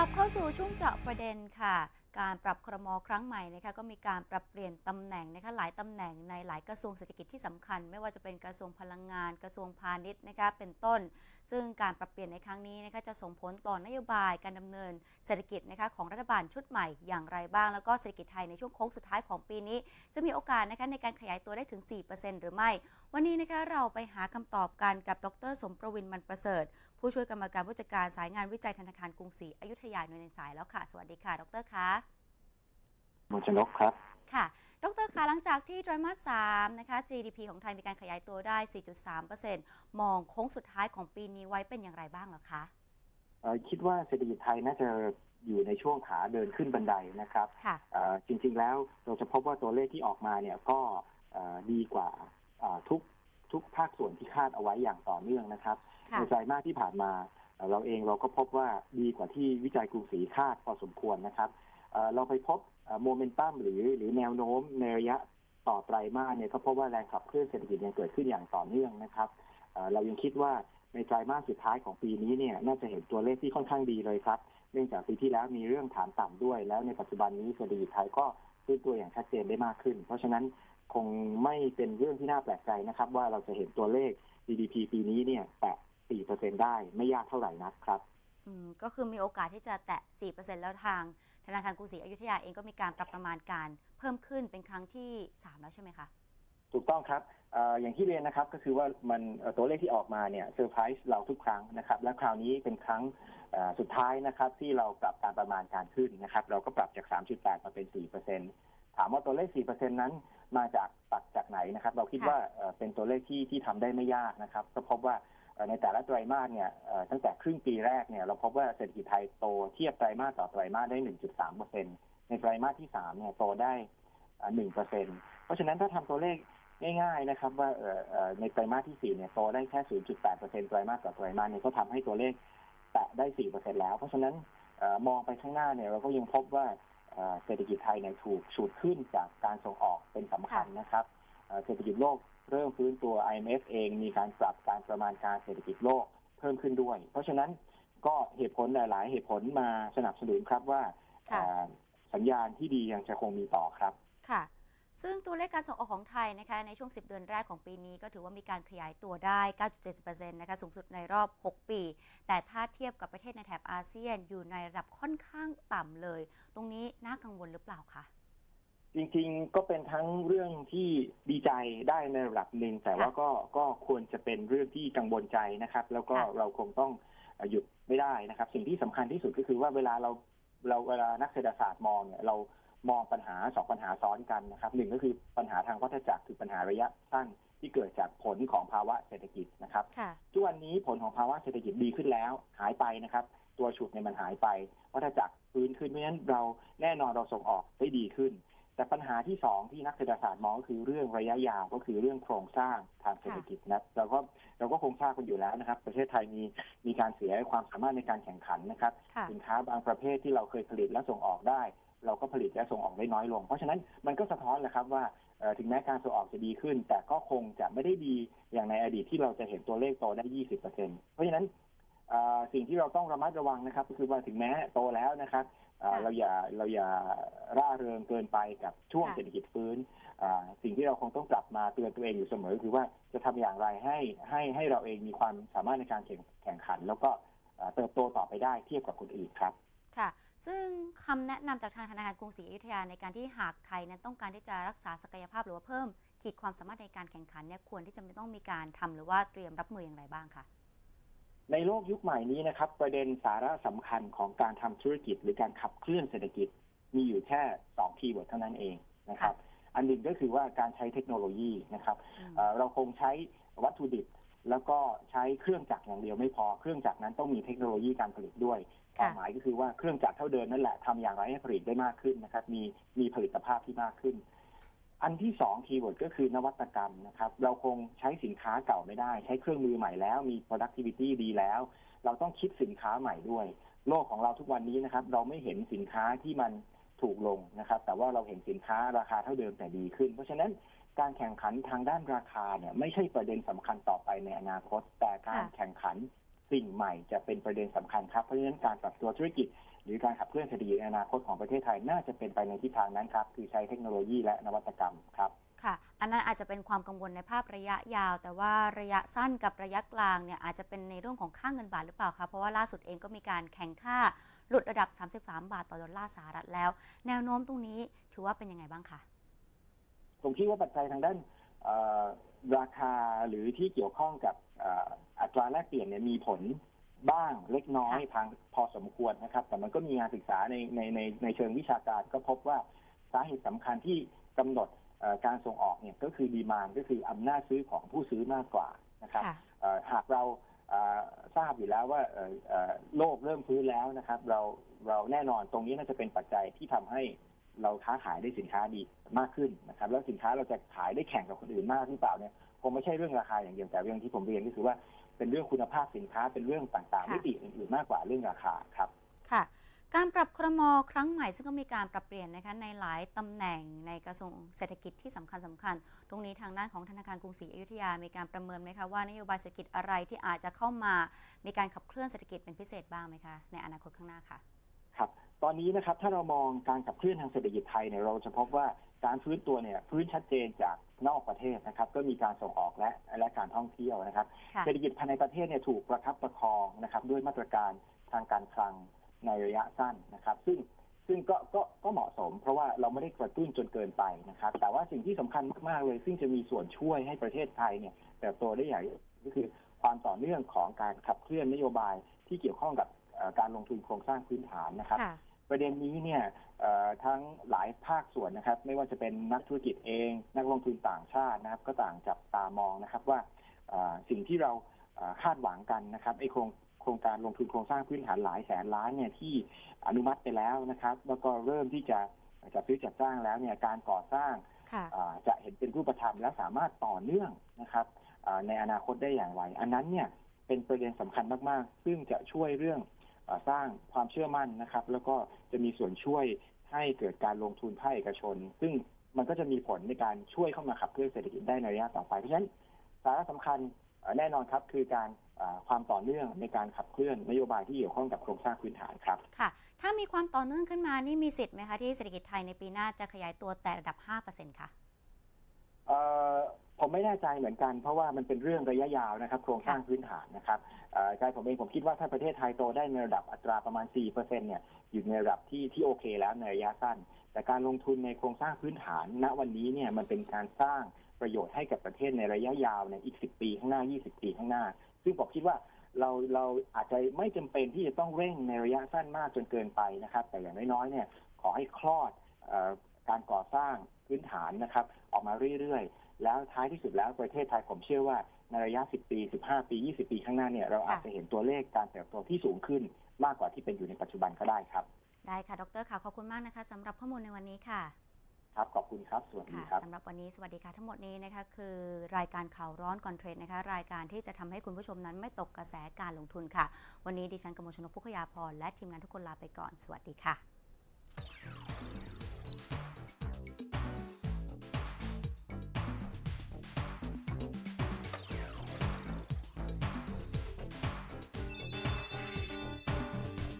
ลับเข้าสู่ช่วงเจาะประเด็นค่ะ การปรับครมครั้งใหม่นะคะก็มีการปรับเปลี่ยนตำแหน่งนะคะหลายตำแหน่งในหลายกระทรวงเศรษฐกิจที่สำคัญ ไม่ว่าจะเป็นกระทรวงพลังงาน กระทรวงพาณิชย์นะคะเป็นต้น ซึ่งการปรับเปลี่ยนในครั้งนี้นะคะจะส่งผลต่อนโยบายการดำเนินเศรษฐกิจนะคะของรัฐบาลชุดใหม่อย่างไรบ้าง แล้วก็เศรษฐกิจไทยในช่วงโค้งสุดท้ายของปีนี้ จะมีโอกาสนะคะในการขยายตัวได้ถึง 4%หรือไม่ วันนี้นะคะเราไปหาคำตอบกันกับดร สมประวินมันประเสริฐ ผู้ช่วยกรรมการผู้จัดการสายงานวิจัยธนาคารกรุงศรีอยุธยาหน่วยในสายแล้วค่ะ สวัสดีค่ะ ดรคะมนชนกครับค่ะ ดรคะหลังจากที่ไตรมาส3นะคะ GDP ของไทยมีการขยายตัวได้ 4.3%มองโค้งสุดท้ายของปีนี้ไว้เป็นอย่างไรบ้างเหรอคะเอ่อคิดว่าเศรษฐกิจไทยน่าจะอยู่ในช่วงขาเดินขึ้นบันไดนะครับค่ะเอ่อจริงๆแล้วเราจะพบว่าตัวเลขที่ออกมาเนี่ยก็เอ่อดีกว่าเอ่อ ทุกทุกภาคส่วนที่คาดเอาไว้อย่างต่อเนื่องนะครับค่ะในไตรมาสที่ผ่านมาเอ่อเราเองเราก็พบว่าดีกว่าที่วิจัยกรุงศรีคาดพอสมควรนะครับเอ่อเราไปพบโมเมนตัมหรือหรือแนวโน้มในระยะต่อไตรมาสเนี่ยก็พบว่าแรงขับเคลื่อนเศรษฐกิจยังเกิดขึ้นอย่างต่อเนื่องนะครับเอ่อเรายังคิดว่าในไตรมาสสุดท้ายของปีนี้เนี่ยน่าจะเห็นตัวเลขที่ค่อนข้างดีเลยครับ เนื่องจากปีที่แล้วมีเรื่องฐานต่ำด้วย แล้วในปัจจุบันนี้เศรษฐกิจไทยก็ฟื้นตัวอย่างชัดเจนได้มากขึ้น เพราะฉะนั้น คงไม่เป็นเรื่องที่น่าแปลกใจนะครับ ว่าเราจะเห็นตัวเลข GDP ปีนี้เนี่ยแตะ4%ได้ไม่ยากเท่าไหร่นักครับอืมก็คือมีโอกาสที่จะแตะ 4%แล้วทางธนาคารกรุงศรีอยุธยาเองก็มีการปรับประมาณการเพิ่มขึ้นเป็นครั้งที่ 3 แล้วใช่ไหมคะ ถูกต้องครับเอออย่างที่เรียนนะครับก็คือว่ามันเอ่อตัวเลขที่ออกมาเนี่ยเซอร์ไพรส์เราทุกครั้งนะครับ และคราวนี้เป็นครั้งเอ่อสุดท้ายนะครับที่เราปรับการประมาณการขึ้นนะครับ เราก็ปรับจาก 3.8 มาเป็น 4%ถามว่าตัวเลข 4%นั้น มาจากปักจากไหนนะครับ เราคิดค่ะว่าเอ่อเป็นตัวเลขที่ที่ทำได้ไม่ยากนะครับ ก็พบว่าเอ่อในแต่ละไตรมาสเนี่ยเอ่อตั้งแต่ครึ่งปีแรกเนี่ยเราพบว่าเศรษฐกิจไทยโตเทียบไตรมาสต่อไตรมาสได้ 1.3%ในไตรมาสที่ 3 เนี่ยโตได้อ่า1%เพราะฉะนั้นถ้าทำตัวเลขง่ายๆนะครับ ว่าเอ่อเอ่อในไตรมาสที่ 4 เนี่ยโตได้แค่ 0.8%ไตรมาสต่อไตรมาสเนี่ยก็ทำให้ตัวเลขแตะได้4%แล้ว เพราะฉะนั้นเอ่อมองไปข้างหน้าเนี่ยเราก็ยังพบว่า เอ่อเศรษฐกิจไทยเนี่ยถูกฉุดขึ้นจากการส่งออกเป็นสำคัญนะครับเอ่อเศรษฐกิจโลกเริ่มฟื้นตัว IMF เองมีการปรับการประมาณการเศรษฐกิจโลกเพิ่มขึ้นด้วย เพราะฉะนั้นก็เหตุผลหลาย ๆ เหตุผลมาสนับสนุนครับว่าค่ะเอ่อสัญญาณที่ดียังจะคงมีต่อครับ ค่ะ ซึ่งตัวเลขการส่งออกของไทยนะคะในช่วง 10 เดือนแรกของปีนี้ ก็ถือว่ามีการขยายตัวได้ 9.7%นะคะสูงสุดในรอบ 6 ปี แต่ถ้าเทียบกับประเทศในแถบอาเซียนอยู่ในระดับค่อนข้างต่ำเลย ตรงนี้น่ากังวลหรือเปล่าคะจริงๆ ก็เป็นทั้งเรื่องที่ดีใจได้ในระดับหนึ่งแต่ว่าก็ก็ควรจะเป็นเรื่องที่กังวลใจนะครับ แล้วก็ค่ะเราคงต้องเอ่อหยุดไม่ได้นะครับ สิ่งที่สำคัญที่สุดก็คือว่าเวลาเราเราเวลานักเศรษฐศาสตร์มองเนี่ยเรา มองปัญหาสองปัญหาซ้อนกันนะครับหนึ่งก็คือปัญหาทางวัฏจักรคือปัญหาระยะสั้นที่เกิดจากผลของภาวะเศรษฐกิจนะครับค่ะทุกวันนี้ผลของภาวะเศรษฐกิจดีขึ้นแล้วหายไปนะครับ ตัวฉุดเนี่ยมันหายไปวัฏจักรฟื้นขึ้นเพราะฉะนั้นเราแน่นอนเราส่งออกได้ดีขึ้น แต่ปัญหาที่สองที่นักเศรษฐศาสตร์มองก็คือเรื่องระยะยาวก็คือเรื่องโครงสร้างทางเศรษฐกิจนะเราก็เราก็คงทราบกันอยู่แล้วนะครับ ประเทศไทยมีมีการเสียความสามารถในการแข่งขันนะครับค่ะสินค้าบางประเภทที่เราเคยผลิตและส่งออกได้ เราก็ผลิตและส่งออกได้น้อยลง เพราะฉะนั้นมันก็สะท้อนแหละครับว่าเอ่อถึงแม้การส่งออกจะดีขึ้น แต่ก็คงจะไม่ได้ดีอย่างในอดีตที่เราจะเห็นตัวเลขโตได้ 20%เพราะฉะนั้นเอ่อสิ่งที่เราต้องระมัดระวังนะครับ ก็คือว่าถึงแม้โตแล้วนะครับเอ่อค่ะเราอย่าเราอย่าร่าเริงเกินไปกับช่วงค่ะเศรษฐกิจฟื้นอ่าสิ่งที่เราคงต้องกลับมาเตือนตัวเองอยู่เสมอคือว่าจะทำอย่างไรให้ให้ให้เราเองมีความสามารถในการแข่งแข่งขัน แล้วก็เอ่อเติบโตต่อไปได้เทียบกับคนอื่นครับ ค่ะ ซึ่งคำแนะนำจากทางธนาคารกรุงศรีอยุธยาในการที่หากไทยนั้นต้องการที่จะรักษาศักยภาพหรือว่าเพิ่มขีดความสามารถในการแข่งขันเนี่ยควรที่จะไม่ต้องมีการทำหรือว่าเตรียมรับมืออย่างไรบ้างคะในโลกยุคใหม่นี้นะครับ ประเด็นสาระสำคัญของการทำธุรกิจ หรือการขับเคลื่อนเศรษฐกิจ มีอยู่แค่สอง keyword เท่านั้นเองนะครับ อันหนึ่งก็คือว่าการใช้เทคโนโลยีนะครับอืมเอ่อเราคงใช้วัตถุดิบ แล้วก็ใช้เครื่องจักรอย่างเดียวไม่พอเครื่องจักรนั้นต้องมีเทคโนโลยีการผลิตด้วย ความหมายก็คือว่าเครื่องจักรเท่าเดิมนั่นแหละทำอย่างไรให้ผลิตได้มากขึ้นนะครับ มีมีผลิตภาพที่มากขึ้น อันที่สองคีย์เวิร์ดก็คือนวัตกรรมนะครับ เราคงใช้สินค้าเก่าไม่ได้ ใช้เครื่องมือใหม่แล้ว มี productivity ดีแล้ว เราต้องคิดสินค้าใหม่ด้วย โลกของเราทุกวันนี้นะครับ เราไม่เห็นสินค้าที่มันถูกลงนะครับ แต่ว่าเราเห็นสินค้าราคาเท่าเดิมแต่ดีขึ้น เพราะฉะนั้นการแข่งขันทางด้านราคาเนี่ยไม่ใช่ประเด็นสำคัญต่อไปในอนาคต แต่การค่ะแข่งขัน สิ่งใหม่จะเป็นประเด็นสำคัญครับ เพราะฉะนั้นการปรับตัวธุรกิจ หรือการขับเคลื่อนเศรษฐกิจในอนาคตของประเทศไทยน่าจะเป็นไปในทิศทางนั้นครับ คือใช้เทคโนโลยีและนวัตกรรมครับค่ะ อันนั้นอาจจะเป็นความกังวลในภาพระยะยาว แต่ว่าระยะสั้นกับระยะกลางเนี่ยอาจจะเป็นในเรื่องของค่าเงินบาทหรือเปล่าคะ เพราะว่าล่าสุดเองก็มีการแข่งค่าหลุดระดับ 33 บาทต่อดอลลาร์สหรัฐแล้ว แนวโน้มตรงนี้ถือว่าเป็นยังไงบ้างคะ ผมคิดว่าปัจจัยทางด้านเอ่อราคาหรือที่เกี่ยวข้องกับเอ่ออั ตราแลกเปลี่ยนเนี่ยมีผลบ้างเล็กน้อยทางพอสมควรนะครับ แต่มันก็มีงานศึกษาในในในในเชิงวิชาการก็พบว่าสาเหตุสำคัญที่กำหนดเอ่อการส่งออกเนี่ยก็คือดีมานก็คืออำนาจซื้อของผู้ซื้อมากกว่านะครับค่ะเอ่อหากเราเอ่อทราบอยู่แล้วว่าเอ่อเอ่อโลกเริ่มฟื้นแล้วนะครับ เราเราแน่นอนตรงนี้น่าจะเป็นปัจจัยที่ทำให้เราค้าขายได้สินค้าดีมากขึ้นนะครับ แล้วสินค้าเราจะขายได้แข่งกับคนอื่นมากหรือเปล่าเนี่ยคงไม่ใช่เรื่องราคาอย่างเดียวแต่เรื่องที่ผมเรียนก็คือว่า เป็นเรื่องคุณภาพสินค้าเป็นเรื่องต่างๆค่ะมิติอื่นๆมากกว่าเรื่องราคาครับค่ะ การปรับครมครั้งใหม่ซึ่งก็มีการปรับเปลี่ยนนะคะในหลายตำแหน่งในกระทรวงเศรษฐกิจที่สำคัญสำคัญ ตรงนี้ทางด้านของธนาคารกรุงศรีอยุธยา มีการประเมินไหมคะว่านโยบายเศรษฐกิจอะไรที่อาจจะเข้ามา มีการขับเคลื่อนเศรษฐกิจเป็นพิเศษบ้างไหมคะในอนาคตข้างหน้าค่ะครับตอนนี้นะครับถ้าเรามองการขับเคลื่อนทางเศรษฐกิจไทยเนี่ยเราจะพบว่าการฟื้นตัวเนี่ยฟื้นชัดเจนจาก นอกประเทศนะครับ ก็มีการส่งออกและและการท่องเที่ยวนะครับค่ะเศรษฐกิจภายในประเทศเนี่ยถูกประคับประคองนะครับ ด้วยมาตรการทางการคลังในระยะสั้นนะครับ ซึ่งซึ่งก็ก็ก็เหมาะสม เพราะว่าเราไม่ได้กระตุ้นจนเกินไปนะครับ แต่ว่าสิ่งที่สำคัญมากๆเลย ซึ่งจะมีส่วนช่วยให้ประเทศไทยเนี่ยเติบโตได้อย่างก็คือความต่อเนื่องของการขับเคลื่อนนโยบายที่เกี่ยวข้องกับเอ่อการลงทุนโครงสร้างพื้นฐานนะครับค่ะประเด็นนี้เนี่ยเอ่อ ทั้งหลายภาคส่วนนะครับ ไม่ว่าจะเป็นนักธุรกิจเอง นักลงทุนต่างชาตินะครับ ก็ต่างจับตามองนะครับว่าเอ่อสิ่งที่เราเอ่อคาดหวังกันนะครับไอโครงโครงการลงทุนโครงสร้างพื้นฐานหลายแสนล้านเนี่ยที่อนุมัติไปแล้วนะครับ แล้วก็เริ่มที่จะจัดซื้อจัดจ้างแล้วเนี่ยการก่อสร้างค่ะอ่าจะเห็นเป็นรูปธรรมและสามารถต่อเนื่องนะครับอ่าในอนาคตได้อย่างไร อันนั้นเนี่ยเป็นประเด็นสำคัญมาก ๆ ซึ่งจะช่วยเรื่องอา สร้างความเชื่อมั่นนะครับ แล้วก็จะมีส่วนช่วยให้เกิดการลงทุนภาคเอกชน ซึ่งมันก็จะมีผลในการช่วยเข้ามาขับเคลื่อนเศรษฐกิจได้ในระยะต่อไป เพราะฉะนั้นสาระสำคัญเอ่อแน่นอนครับคือการอ่าความต่อเนื่องในการขับเคลื่อนนโยบายที่เกี่ยวข้องกับโครงสร้างพื้นฐานครับค่ะ ถ้ามีความต่อเนื่องขึ้นมานี่มีสิทธิ์ไหมคะที่เศรษฐกิจไทยในปีหน้าจะขยายตัวแต่ระดับ 5%ค่ะเอ่อ ผมไม่แน่ใจเหมือนกัน เพราะว่ามันเป็นเรื่องระยะยาวนะครับ โครงสร้างพื้นฐานนะครับเอ่อใจผมเองผมคิดว่าถ้าประเทศไทยโตได้ในระดับอัตราประมาณ 4%เนี่ยอยู่ในระดับที่ที่โอเคแล้วในระยะสั้น แต่การลงทุนในโครงสร้างพื้นฐาน ณวันนี้เนี่ยมันเป็นการสร้างประโยชน์ให้กับประเทศในระยะยาวในอีก 10 ปีข้างหน้า 20 ปีข้างหน้า ซึ่งผมคิดว่าเราเราอาจจะไม่จำเป็นที่จะต้องเร่งในระยะสั้นมากจนเกินไปนะครับ แต่อย่างน้อยๆเนี่ยขอให้คลอดอการก่อสร้างพื้นฐานนะครับ ออกมาเรื่อยๆ แล้วท้ายที่สุดแล้วประเทศไทยผมเชื่อว่าในระยะ 10 ปี 15 ปี 20 ปีข้างหน้าเนี่ยเราอาจจะเห็นตัวเลขการเติบโตที่สูงขึ้นมากกว่าที่เป็นอยู่ในปัจจุบันก็ได้ครับ ได้ค่ะ ดรค่ะ ขอบคุณมากนะคะสำหรับข้อมูลในวันนี้ค่ะ ครับ ขอบคุณครับ สวัสดีค่ะครับสำหรับวันนี้สวัสดีค่ะทั้งหมดนี้นะคะคือรายการข่าวร้อนก่อนเทรดนะคะ รายการที่จะทำให้คุณผู้ชมนั้นไม่ตกกระแสการลงทุนค่ะ วันนี้ดิฉันกมลชนกพุกขยาพรและทีมงานทุกคนลาไปก่อน สวัสดีค่ะ